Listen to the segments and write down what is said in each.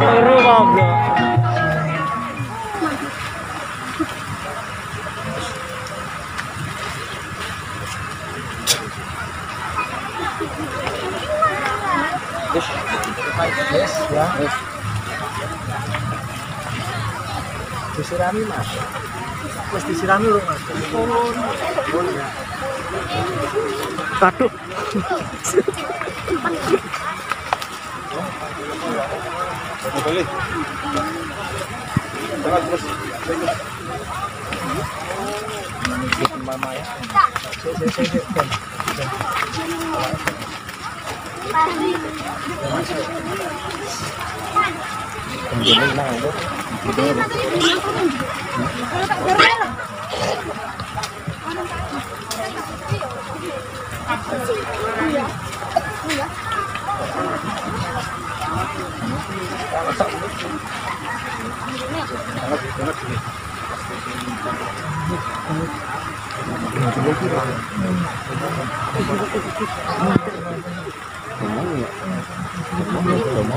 Turu goblok. Yes, ya. Disirami mas. Wes disirami lho mas. Aduh. Boleh. Jangan terus. Mama ya. Sik, sik, sik, sik. Ben, Yuk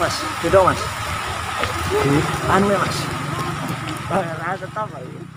mas, duduk mas. Anu ya mas. Oh, ya tetap lagi.